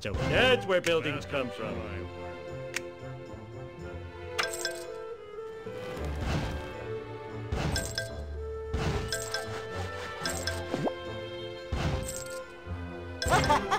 So that's where buildings come from. Hey!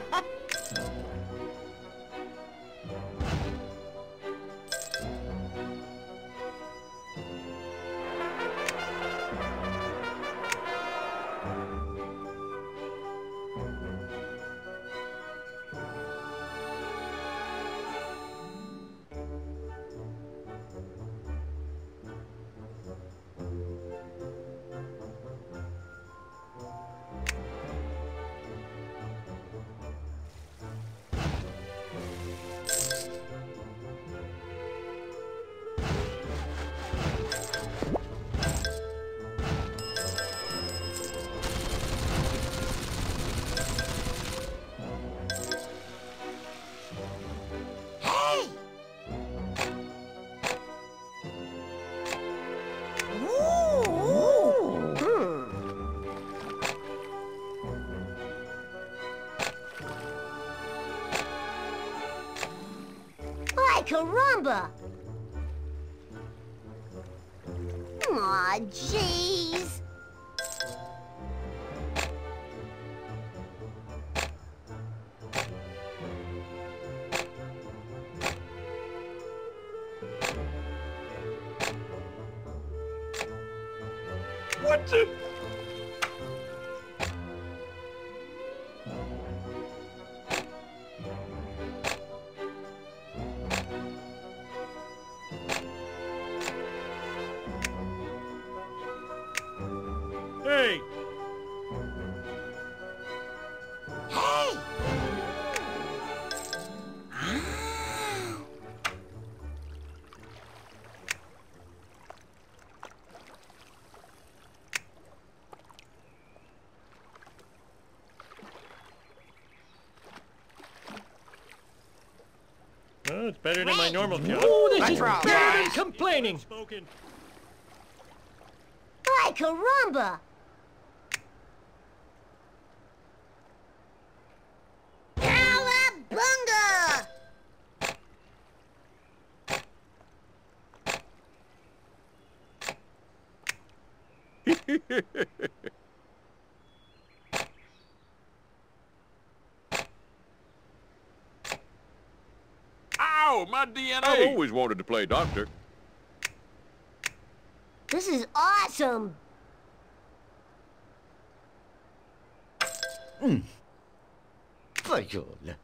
Ay, caramba! Aw, jeez. What the? Hey! Hey! Ah. Oh, it's better than my normal count. Oh, this is right. better than complaining. Spoken. Ay, caramba! Ow, my DNA! I've always wanted to play doctor. This is awesome! Hmm. Fagioli.